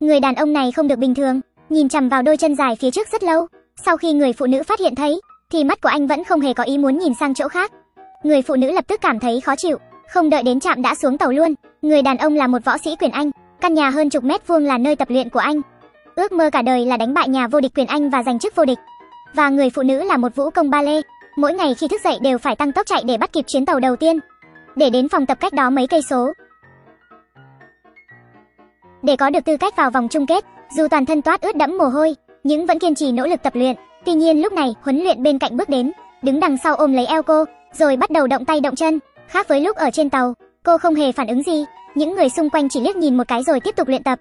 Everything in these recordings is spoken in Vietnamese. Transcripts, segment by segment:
Người đàn ông này không được bình thường, nhìn chằm vào đôi chân dài phía trước rất lâu. Sau khi người phụ nữ phát hiện thấy, thì mắt của anh vẫn không hề có ý muốn nhìn sang chỗ khác. Người phụ nữ lập tức cảm thấy khó chịu, không đợi đến trạm đã xuống tàu luôn. Người đàn ông là một võ sĩ quyền Anh, căn nhà hơn chục mét vuông là nơi tập luyện của anh. Ước mơ cả đời là đánh bại nhà vô địch quyền Anh và giành chức vô địch. Và người phụ nữ là một vũ công ba lê, mỗi ngày khi thức dậy đều phải tăng tốc chạy để bắt kịp chuyến tàu đầu tiên, để đến phòng tập cách đó mấy cây số. Để có được tư cách vào vòng chung kết, dù toàn thân toát ướt đẫm mồ hôi, nhưng vẫn kiên trì nỗ lực tập luyện. Tuy nhiên lúc này, huấn luyện bên cạnh bước đến, đứng đằng sau ôm lấy eo cô, rồi bắt đầu động tay động chân. Khác với lúc ở trên tàu, cô không hề phản ứng gì, những người xung quanh chỉ liếc nhìn một cái rồi tiếp tục luyện tập.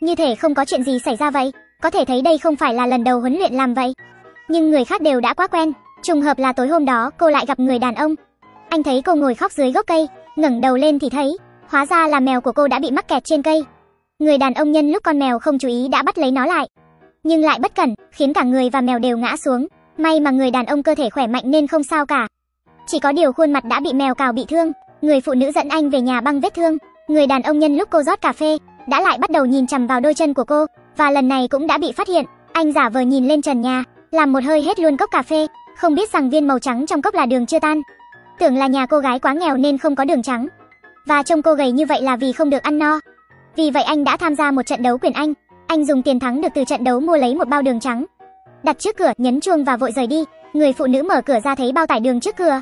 Như thể không có chuyện gì xảy ra vậy, có thể thấy đây không phải là lần đầu huấn luyện làm vậy. Nhưng người khác đều đã quá quen, trùng hợp là tối hôm đó cô lại gặp người đàn ông. Anh thấy cô ngồi khóc dưới gốc cây, ngẩng đầu lên thì thấy, hóa ra là mèo của cô đã bị mắc kẹt trên cây. Người đàn ông nhân lúc con mèo không chú ý đã bắt lấy nó lại, nhưng lại bất cẩn, khiến cả người và mèo đều ngã xuống. May mà người đàn ông cơ thể khỏe mạnh nên không sao cả. Chỉ có điều khuôn mặt đã bị mèo cào bị thương, người phụ nữ dẫn anh về nhà băng vết thương. Người đàn ông nhân lúc cô rót cà phê, đã lại bắt đầu nhìn chằm vào đôi chân của cô, và lần này cũng đã bị phát hiện. Anh giả vờ nhìn lên trần nhà, làm một hơi hết luôn cốc cà phê, không biết rằng viên màu trắng trong cốc là đường chưa tan. Tưởng là nhà cô gái quá nghèo nên không có đường trắng. Và trông cô gầy như vậy là vì không được ăn no. Vì vậy anh đã tham gia một trận đấu quyền Anh. Anh dùng tiền thắng được từ trận đấu mua lấy một bao đường trắng. Đặt trước cửa, nhấn chuông và vội rời đi. Người phụ nữ mở cửa ra thấy bao tải đường trước cửa.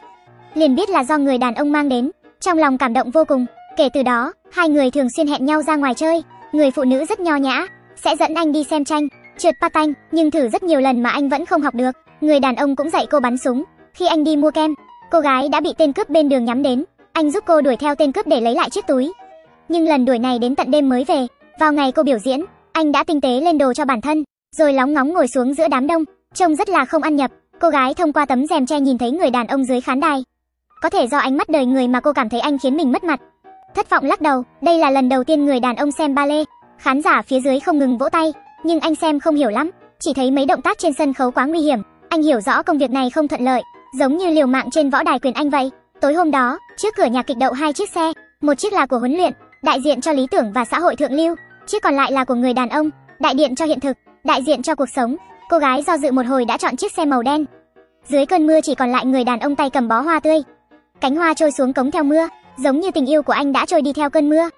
Liền biết là do người đàn ông mang đến. Trong lòng cảm động vô cùng. Kể từ đó, hai người thường xuyên hẹn nhau ra ngoài chơi. Người phụ nữ rất nho nhã, sẽ dẫn anh đi xem tranh, trượt patin, nhưng thử rất nhiều lần mà anh vẫn không học được. Người đàn ông cũng dạy cô bắn súng. Khi anh đi mua kem, cô gái đã bị tên cướp bên đường nhắm đến. Anh giúp cô đuổi theo tên cướp để lấy lại chiếc túi. Nhưng lần đuổi này đến tận đêm mới về. Vào ngày cô biểu diễn, anh đã tinh tế lên đồ cho bản thân, rồi lóng ngóng ngồi xuống giữa đám đông, trông rất là không ăn nhập. Cô gái thông qua tấm rèm che nhìn thấy người đàn ông dưới khán đài. Có thể do ánh mắt đời người mà cô cảm thấy anh khiến mình mất mặt. Thất vọng lắc đầu, đây là lần đầu tiên người đàn ông xem ballet. Khán giả phía dưới không ngừng vỗ tay, nhưng anh xem không hiểu lắm, chỉ thấy mấy động tác trên sân khấu quá nguy hiểm. Anh hiểu rõ công việc này không thuận lợi, giống như liều mạng trên võ đài quyền anh vậy. Tối hôm đó, trước cửa nhà kịch đậu hai chiếc xe, một chiếc là của huấn luyện, đại diện cho lý tưởng và xã hội thượng lưu, chiếc còn lại là của người đàn ông, đại diện cho hiện thực, đại diện cho cuộc sống. Cô gái do dự một hồi đã chọn chiếc xe màu đen. Dưới cơn mưa chỉ còn lại người đàn ông tay cầm bó hoa tươi. Cánh hoa trôi xuống cống theo mưa, giống như tình yêu của anh đã trôi đi theo cơn mưa.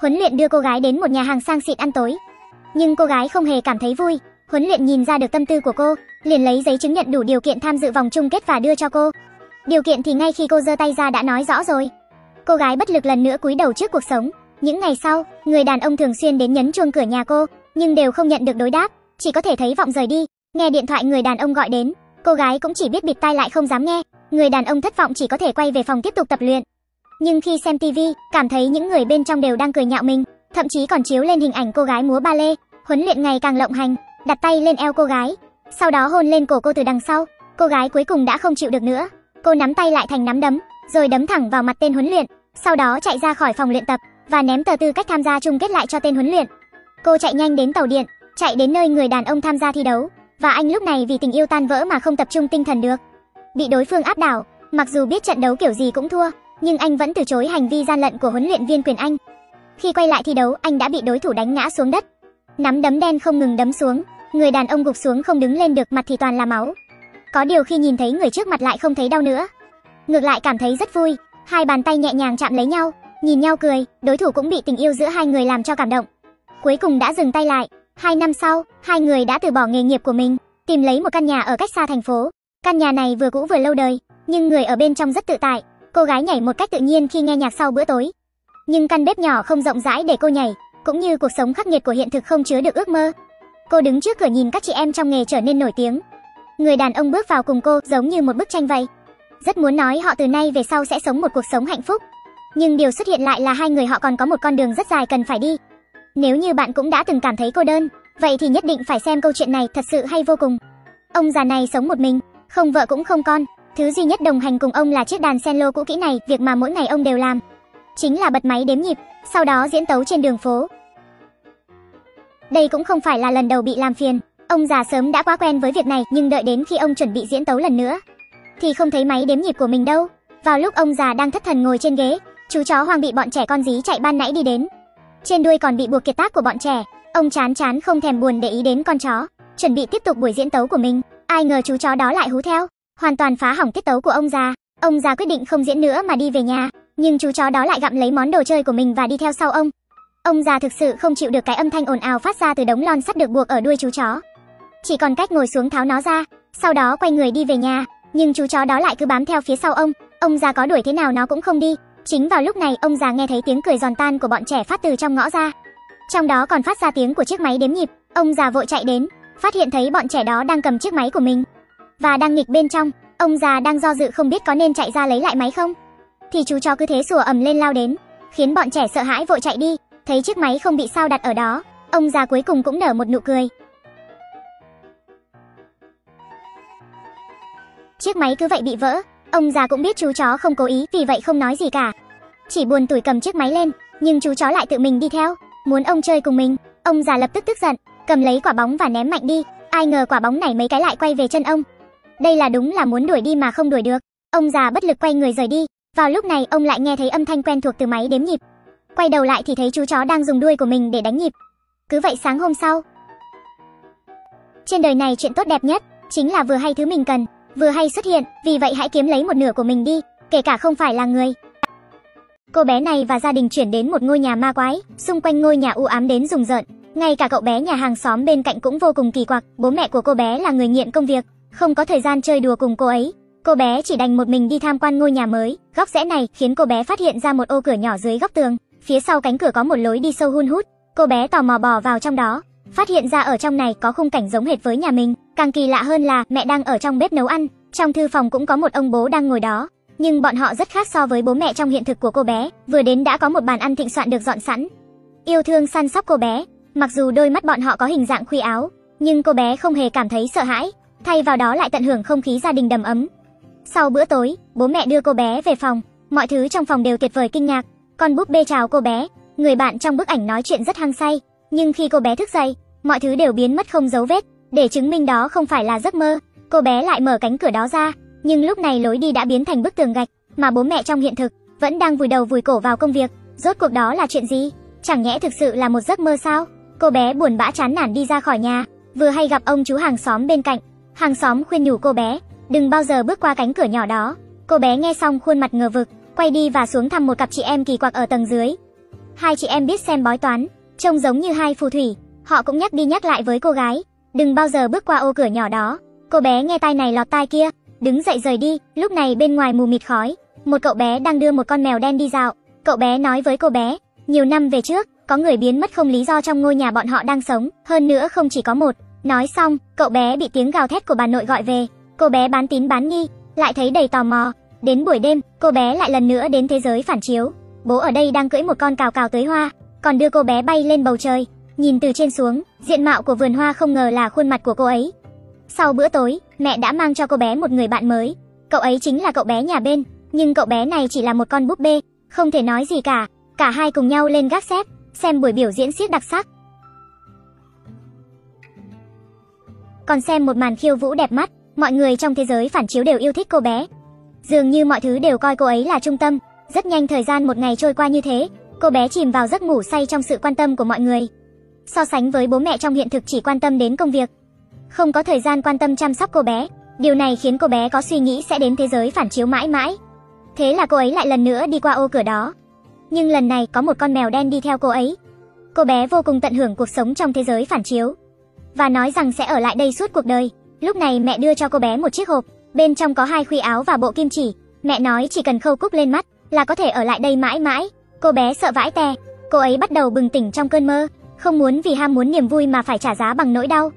Huấn luyện đưa cô gái đến một nhà hàng sang xịn ăn tối. Nhưng cô gái không hề cảm thấy vui, huấn luyện nhìn ra được tâm tư của cô, liền lấy giấy chứng nhận đủ điều kiện tham dự vòng chung kết và đưa cho cô. Điều kiện thì ngay khi cô giơ tay ra đã nói rõ rồi. Cô gái bất lực lần nữa cúi đầu trước cuộc sống. Những ngày sau, người đàn ông thường xuyên đến nhấn chuông cửa nhà cô, nhưng đều không nhận được đối đáp, chỉ có thể thấy vọng rời đi. Nghe điện thoại người đàn ông gọi đến, cô gái cũng chỉ biết bịt tai lại không dám nghe. Người đàn ông thất vọng chỉ có thể quay về phòng tiếp tục tập luyện. Nhưng khi xem TV, cảm thấy những người bên trong đều đang cười nhạo mình, thậm chí còn chiếu lên hình ảnh cô gái múa ba lê, huấn luyện ngày càng lộng hành, đặt tay lên eo cô gái, sau đó hôn lên cổ cô từ đằng sau. Cô gái cuối cùng đã không chịu được nữa, cô nắm tay lại thành nắm đấm, rồi đấm thẳng vào mặt tên huấn luyện, sau đó chạy ra khỏi phòng luyện tập và ném tờ tư cách tham gia chung kết lại cho tên huấn luyện. Cô chạy nhanh đến tàu điện, chạy đến nơi người đàn ông tham gia thi đấu, và anh lúc này vì tình yêu tan vỡ mà không tập trung tinh thần được. Bị đối phương áp đảo, mặc dù biết trận đấu kiểu gì cũng thua, nhưng anh vẫn từ chối hành vi gian lận của huấn luyện viên quyền Anh. Khi quay lại thi đấu, anh đã bị đối thủ đánh ngã xuống đất. Nắm đấm đen không ngừng đấm xuống, người đàn ông gục xuống không đứng lên được, mặt thì toàn là máu. Có điều khi nhìn thấy người trước mặt lại không thấy đau nữa. Ngược lại cảm thấy rất vui, hai bàn tay nhẹ nhàng chạm lấy nhau, nhìn nhau cười, đối thủ cũng bị tình yêu giữa hai người làm cho cảm động. Cuối cùng đã dừng tay lại. Hai năm sau, hai người đã từ bỏ nghề nghiệp của mình, tìm lấy một căn nhà ở cách xa thành phố. Căn nhà này vừa cũ vừa lâu đời, nhưng người ở bên trong rất tự tại. Cô gái nhảy một cách tự nhiên khi nghe nhạc sau bữa tối. Nhưng căn bếp nhỏ không rộng rãi để cô nhảy, cũng như cuộc sống khắc nghiệt của hiện thực không chứa được ước mơ. Cô đứng trước cửa nhìn các chị em trong nghề trở nên nổi tiếng. Người đàn ông bước vào cùng cô giống như một bức tranh vậy. Rất muốn nói họ từ nay về sau sẽ sống một cuộc sống hạnh phúc. Nhưng điều xuất hiện lại là hai người họ còn có một con đường rất dài cần phải đi. Nếu như bạn cũng đã từng cảm thấy cô đơn, vậy thì nhất định phải xem câu chuyện này thật sự hay vô cùng. Ông già này sống một mình, không vợ cũng không con, thứ duy nhất đồng hành cùng ông là chiếc đàn cello cũ kỹ này, việc mà mỗi ngày ông đều làm chính là bật máy đếm nhịp, sau đó diễn tấu trên đường phố. Đây cũng không phải là lần đầu bị làm phiền, ông già sớm đã quá quen với việc này, nhưng đợi đến khi ông chuẩn bị diễn tấu lần nữa, thì không thấy máy đếm nhịp của mình đâu. Vào lúc ông già đang thất thần ngồi trên ghế, chú chó hoang bị bọn trẻ con dí chạy ban nãy đi đến. Trên đuôi còn bị buộc kiệt tác của bọn trẻ, Ông chán chán không thèm buồn để ý đến con chó, chuẩn bị tiếp tục buổi diễn tấu của mình. Ai ngờ chú chó đó lại hú theo, hoàn toàn phá hỏng tiết tấu của ông già. Ông già quyết định không diễn nữa mà đi về nhà, nhưng chú chó đó lại gặm lấy món đồ chơi của mình và đi theo sau ông. Ông già thực sự không chịu được cái âm thanh ồn ào phát ra từ đống lon sắt được buộc ở đuôi chú chó. Chỉ còn cách ngồi xuống tháo nó ra, sau đó quay người đi về nhà, nhưng chú chó đó lại cứ bám theo phía sau ông, ông già có đuổi thế nào nó cũng không đi. Chính vào lúc này, ông già nghe thấy tiếng cười giòn tan của bọn trẻ phát từ trong ngõ ra. Trong đó còn phát ra tiếng của chiếc máy đếm nhịp, ông già vội chạy đến, phát hiện thấy bọn trẻ đó đang cầm chiếc máy của mình và đang nghịch bên trong. Ông già đang do dự không biết có nên chạy ra lấy lại máy không. Thì chú chó cứ thế sủa ầm lên lao đến, khiến bọn trẻ sợ hãi vội chạy đi, thấy chiếc máy không bị sao đặt ở đó, ông già cuối cùng cũng nở một nụ cười. Chiếc máy cứ vậy bị vỡ, ông già cũng biết chú chó không cố ý, vì vậy không nói gì cả. Chỉ buồn tủi cầm chiếc máy lên, nhưng chú chó lại tự mình đi theo, muốn ông chơi cùng mình. Ông già lập tức tức giận, cầm lấy quả bóng và ném mạnh đi, ai ngờ quả bóng này mấy cái lại quay về chân ông. Đây là đúng là muốn đuổi đi mà không đuổi được. Ông già bất lực quay người rời đi, vào lúc này ông lại nghe thấy âm thanh quen thuộc từ máy đếm nhịp. Quay đầu lại thì thấy chú chó đang dùng đuôi của mình để đánh nhịp. Cứ vậy sáng hôm sau. Trên đời này chuyện tốt đẹp nhất chính là vừa hay thứ mình cần, vừa hay xuất hiện, vì vậy hãy kiếm lấy một nửa của mình đi, kể cả không phải là người. Cô bé này và gia đình chuyển đến một ngôi nhà ma quái, xung quanh ngôi nhà u ám đến rùng rợn. Ngay cả cậu bé nhà hàng xóm bên cạnh cũng vô cùng kỳ quặc, bố mẹ của cô bé là người nghiện công việc, không có thời gian chơi đùa cùng cô ấy. Cô bé chỉ đành một mình đi tham quan ngôi nhà mới, góc rẽ này khiến cô bé phát hiện ra một ô cửa nhỏ dưới góc tường, phía sau cánh cửa có một lối đi sâu hun hút. Cô bé tò mò bò vào trong đó, phát hiện ra ở trong này có khung cảnh giống hệt với nhà mình, càng kỳ lạ hơn là mẹ đang ở trong bếp nấu ăn, trong thư phòng cũng có một ông bố đang ngồi đó, nhưng bọn họ rất khác so với bố mẹ trong hiện thực của cô bé, vừa đến đã có một bàn ăn thịnh soạn được dọn sẵn. Yêu thương săn sóc cô bé, mặc dù đôi mắt bọn họ có hình dạng khuy áo, nhưng cô bé không hề cảm thấy sợ hãi, thay vào đó lại tận hưởng không khí gia đình đầm ấm. Sau bữa tối, bố mẹ đưa cô bé về phòng, mọi thứ trong phòng đều tuyệt vời kinh ngạc, con búp bê chào cô bé, người bạn trong bức ảnh nói chuyện rất hăng say, nhưng khi cô bé thức dậy, mọi thứ đều biến mất không dấu vết, để chứng minh đó không phải là giấc mơ, cô bé lại mở cánh cửa đó ra, nhưng lúc này lối đi đã biến thành bức tường gạch, mà bố mẹ trong hiện thực vẫn đang vùi đầu vùi cổ vào công việc, rốt cuộc đó là chuyện gì? Chẳng nhẽ thực sự là một giấc mơ sao? Cô bé buồn bã chán nản đi ra khỏi nhà, vừa hay gặp ông chú hàng xóm bên cạnh. Hàng xóm khuyên nhủ cô bé, đừng bao giờ bước qua cánh cửa nhỏ đó. Cô bé nghe xong khuôn mặt ngờ vực, quay đi và xuống thăm một cặp chị em kỳ quặc ở tầng dưới. Hai chị em biết xem bói toán, trông giống như hai phù thủy, họ cũng nhắc đi nhắc lại với cô gái, đừng bao giờ bước qua ô cửa nhỏ đó. Cô bé nghe tai này lọt tai kia, đứng dậy rời đi, lúc này bên ngoài mù mịt khói, một cậu bé đang đưa một con mèo đen đi dạo. Cậu bé nói với cô bé, nhiều năm về trước, có người biến mất không lý do trong ngôi nhà bọn họ đang sống, hơn nữa không chỉ có một. Nói xong, cậu bé bị tiếng gào thét của bà nội gọi về. Cô bé bán tín bán nghi, lại thấy đầy tò mò. Đến buổi đêm, cô bé lại lần nữa đến thế giới phản chiếu. Bố ở đây đang cưỡi một con cào cào tới hoa, còn đưa cô bé bay lên bầu trời. Nhìn từ trên xuống, diện mạo của vườn hoa không ngờ là khuôn mặt của cô ấy. Sau bữa tối, mẹ đã mang cho cô bé một người bạn mới. Cậu ấy chính là cậu bé nhà bên, nhưng cậu bé này chỉ là một con búp bê, không thể nói gì cả. Cả hai cùng nhau lên gác xếp, xem buổi biểu diễn siết đặc sắc. Còn xem một màn khiêu vũ đẹp mắt, mọi người trong thế giới phản chiếu đều yêu thích cô bé. Dường như mọi thứ đều coi cô ấy là trung tâm, rất nhanh thời gian một ngày trôi qua như thế, cô bé chìm vào giấc ngủ say trong sự quan tâm của mọi người. So sánh với bố mẹ trong hiện thực chỉ quan tâm đến công việc, không có thời gian quan tâm chăm sóc cô bé. Điều này khiến cô bé có suy nghĩ sẽ đến thế giới phản chiếu mãi mãi. Thế là cô ấy lại lần nữa đi qua ô cửa đó. Nhưng lần này có một con mèo đen đi theo cô ấy. Cô bé vô cùng tận hưởng cuộc sống trong thế giới phản chiếu và nói rằng sẽ ở lại đây suốt cuộc đời. Lúc này mẹ đưa cho cô bé một chiếc hộp, bên trong có hai khuy áo và bộ kim chỉ. Mẹ nói chỉ cần khâu cúc lên mắt là có thể ở lại đây mãi mãi. Cô bé sợ vãi tè, cô ấy bắt đầu bừng tỉnh trong cơn mơ, không muốn vì ham muốn niềm vui mà phải trả giá bằng nỗi đau.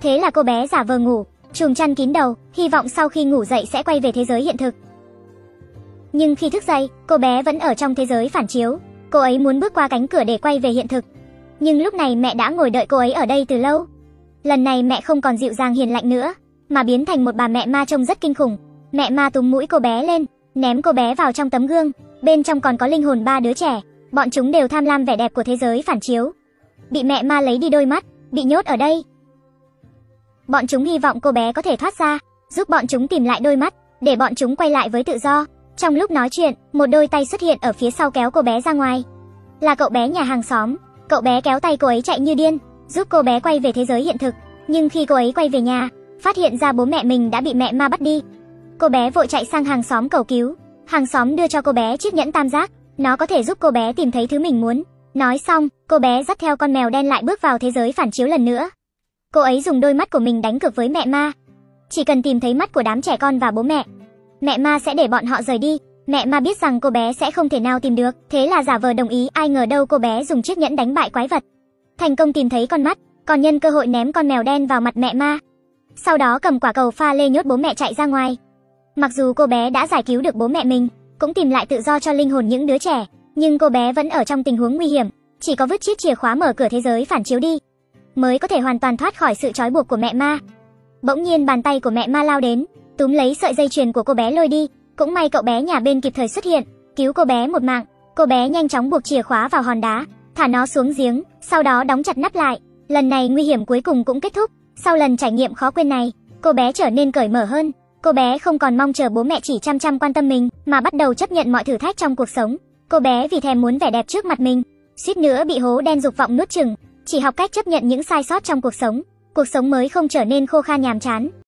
Thế là cô bé giả vờ ngủ, trùm chăn kín đầu, hy vọng sau khi ngủ dậy sẽ quay về thế giới hiện thực. Nhưng khi thức dậy, cô bé vẫn ở trong thế giới phản chiếu. Cô ấy muốn bước qua cánh cửa để quay về hiện thực. Nhưng lúc này mẹ đã ngồi đợi cô ấy ở đây từ lâu. Lần này mẹ không còn dịu dàng hiền lạnh nữa, mà biến thành một bà mẹ ma trông rất kinh khủng. Mẹ ma túm mũi cô bé lên, ném cô bé vào trong tấm gương. Bên trong còn có linh hồn ba đứa trẻ, bọn chúng đều tham lam vẻ đẹp của thế giới phản chiếu. Bị mẹ ma lấy đi đôi mắt, bị nhốt ở đây, Bọn chúng hy vọng cô bé có thể thoát ra, giúp bọn chúng tìm lại đôi mắt, để bọn chúng quay lại với tự do. Trong lúc nói chuyện, một đôi tay xuất hiện ở phía sau kéo cô bé ra ngoài. Là cậu bé nhà hàng xóm, cậu bé kéo tay cô ấy chạy như điên, giúp cô bé quay về thế giới hiện thực. Nhưng khi cô ấy quay về nhà, phát hiện ra bố mẹ mình đã bị mẹ ma bắt đi. Cô bé vội chạy sang hàng xóm cầu cứu. Hàng xóm đưa cho cô bé chiếc nhẫn tam giác, nó có thể giúp cô bé tìm thấy thứ mình muốn. Nói xong, cô bé dắt theo con mèo đen lại bước vào thế giới phản chiếu lần nữa. Cô ấy dùng đôi mắt của mình đánh cược với mẹ ma. Chỉ cần tìm thấy mắt của đám trẻ con và bố mẹ, mẹ ma sẽ để bọn họ rời đi. Mẹ ma biết rằng cô bé sẽ không thể nào tìm được, thế là giả vờ đồng ý, ai ngờ đâu cô bé dùng chiếc nhẫn đánh bại quái vật. Thành công tìm thấy con mắt, còn nhân cơ hội ném con mèo đen vào mặt mẹ ma. Sau đó cầm quả cầu pha lê nhốt bố mẹ chạy ra ngoài. Mặc dù cô bé đã giải cứu được bố mẹ mình, cũng tìm lại tự do cho linh hồn những đứa trẻ, nhưng cô bé vẫn ở trong tình huống nguy hiểm, chỉ có vứt chiếc chìa khóa mở cửa thế giới phản chiếu đi, mới có thể hoàn toàn thoát khỏi sự trói buộc của mẹ ma. Bỗng nhiên bàn tay của mẹ ma lao đến, túm lấy sợi dây chuyền của cô bé lôi đi, cũng may cậu bé nhà bên kịp thời xuất hiện, cứu cô bé một mạng. Cô bé nhanh chóng buộc chìa khóa vào hòn đá, thả nó xuống giếng, sau đó đóng chặt nắp lại. Lần này nguy hiểm cuối cùng cũng kết thúc. Sau lần trải nghiệm khó quên này, cô bé trở nên cởi mở hơn. Cô bé không còn mong chờ bố mẹ chỉ chăm chăm quan tâm mình, mà bắt đầu chấp nhận mọi thử thách trong cuộc sống. Cô bé vì thèm muốn vẻ đẹp trước mặt mình, suýt nữa bị hố đen dục vọng nuốt chửng, chỉ học cách chấp nhận những sai sót trong cuộc sống. Cuộc sống mới không trở nên khô khan nhàm chán,